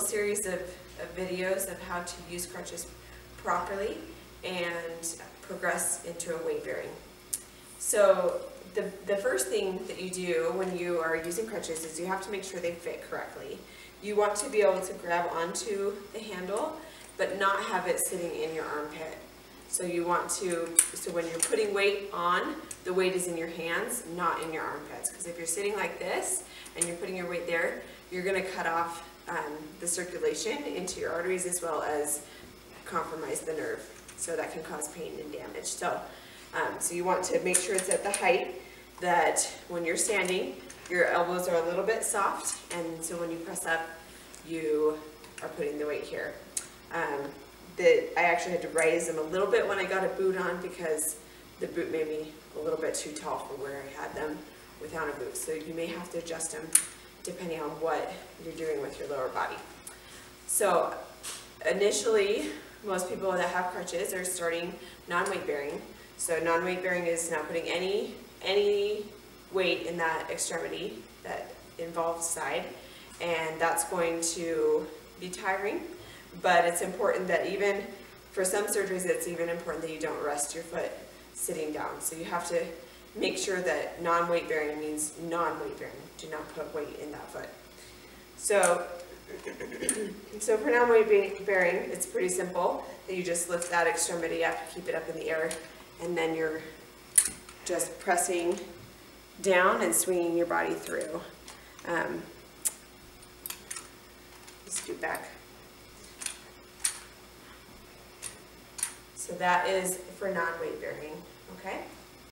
little series of, of videos of how to use crutches properly and progress into a weight bearing. So the, the first thing that you do when you are using crutches is you have to make sure they fit correctly. You want to be able to grab onto the handle, but not have it sitting in your armpit. So you want to, so when you're putting weight on, the weight is in your hands, not in your armpits. Because if you're sitting like this and you're putting your weight there, you're gonna cut off um, the circulation into your arteries as well as compromise the nerve. So that can cause pain and damage. So, um, so you want to make sure it's at the height that when you're standing, your elbows are a little bit soft, and so when you press up, you are putting the weight here. Um, the, I actually had to raise them a little bit when I got a boot on because the boot made me a little bit too tall for where I had them without a boot. So you may have to adjust them depending on what you're doing with your lower body. So initially, most people that have crutches are starting non-weight bearing. So non-weight bearing is not putting any, any weight in that extremity that involves side. And that's going to be tiring, but it's important that even, for some surgeries, it's even important that you don't rest your foot sitting down. So you have to make sure that non-weight bearing means non-weight bearing. Do not put weight in that foot. So, so for non-weight bearing, it's pretty simple. That you just lift that extremity up, keep it up in the air, and then you're just pressing down and swinging your body through. Um, scoot back. So that is for non-weight bearing, okay?